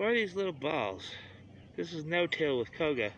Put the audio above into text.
What are these little balls? This is no-till with Koga.